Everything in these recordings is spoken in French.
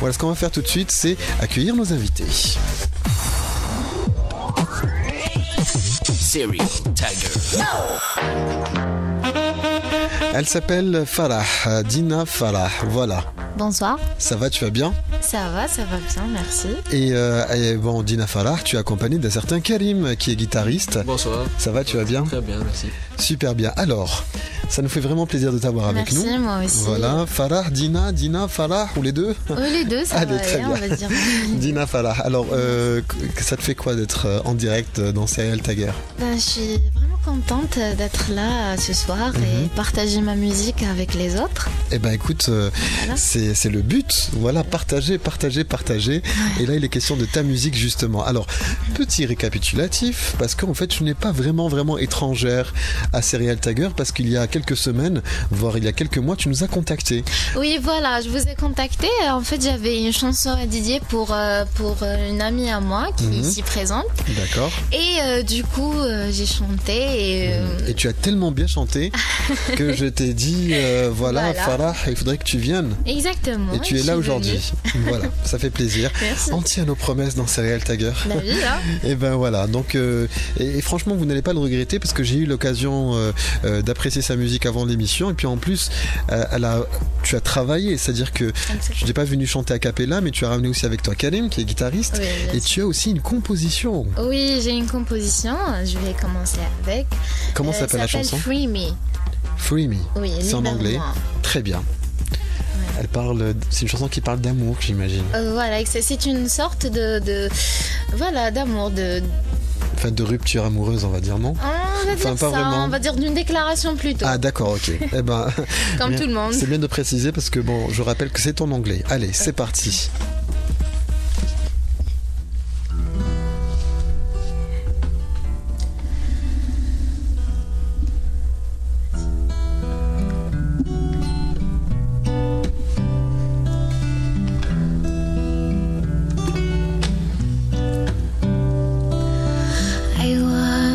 Voilà, ce qu'on va faire tout de suite, c'est accueillir nos invités. Serial Tiger. Elle s'appelle Farah, euh, Dina Farah. Voilà. Bonsoir. Ça va, tu vas bien? Ça va, ça va bien, merci. et, euh, et bon, Dina Farah, tu es accompagnée d'un certain Karim qui est guitariste. Bonsoir. Ça va, tu vas bien Très bien, merci. Super bien. Alors, ça nous fait vraiment plaisir de t'avoir avec merci, nous. moi aussi. Voilà, Farah, Dina, Dina, Farah, ou les deux Oui, les deux, ça Allez, va très aller, on va dire. Dina Farah. Alors, euh, que- ça te fait quoi d'être euh, en direct dans Serial Tiger Ben, je suis vraiment contente d'être là euh, ce soir Mhm. et partager ma musique avec les autres. Eh ben écoute, euh, Voilà. c'est le but. Voilà, partager, partager, partager. Et là, il est question de ta musique justement. Alors, petit récapitulatif, parce qu'en fait, tu n'es pas vraiment, vraiment étrangère à Serial Tiger, parce qu'il y a quelques semaines, voire il y a quelques mois, tu nous as contacté. Oui, voilà, je vous ai contacté. En fait, j'avais une chanson à dédier pour, euh, pour une amie à moi qui Mhm. est ici présente. D'accord. Et euh, du coup, j'ai chanté et... euh, Et tu as tellement bien chanté que je t'ai dit, euh, voilà, Voilà. Farah, il faudrait que tu viennes. Exactement. Et tu es là aujourd'hui. voilà, ça fait plaisir. Merci. On tient nos promesses dans Serial Tiger. La vie, là. Et ben voilà, donc euh, et, et franchement vous n'allez pas le regretter parce que j'ai eu l'occasion d'apprécier sa musique avant l'émission et puis en plus elle a, tu as travaillé, c'est-à-dire que je n'ai pas venu chanter a cappella mais tu as ramené aussi avec toi Karim qui est guitariste Oui, et sûr. tu as aussi une composition. Oui, j'ai une composition. Je vais commencer avec. Comment Euh, s'appelle la chanson Free Me. Free Me. Oui, C'est en anglais. Très bien. Elle parle, c'est une chanson qui parle d'amour, j'imagine. Euh, voilà, c'est- une sorte de, de voilà d'amour de. Enfin de rupture amoureuse, on va dire non. Ah, on va Enfin, dire pas ça, vraiment. on va dire d'une déclaration plutôt, Ah d'accord, ok. eh ben comme bien. tout le monde. C'est bien de préciser parce que bon, je rappelle que c'est en anglais. Allez, c'est parti.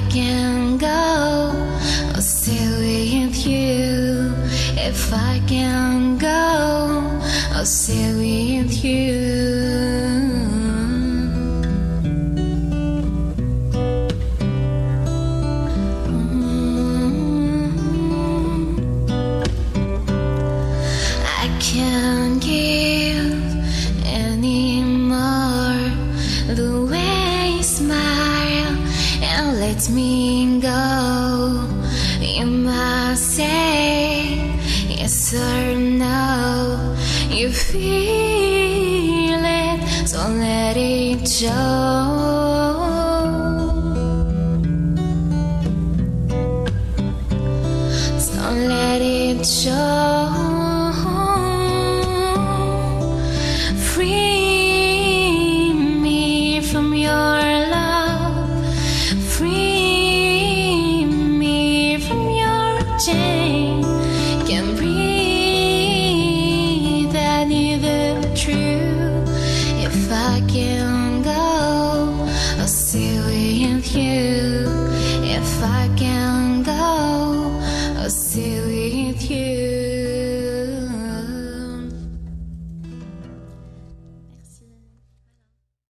I can go, I'll stay with you. If I can go, I'll stay with you. Mm-hmm. I can't give anymore the way let me go. You must say yes or no. You feel it, so let it show. like an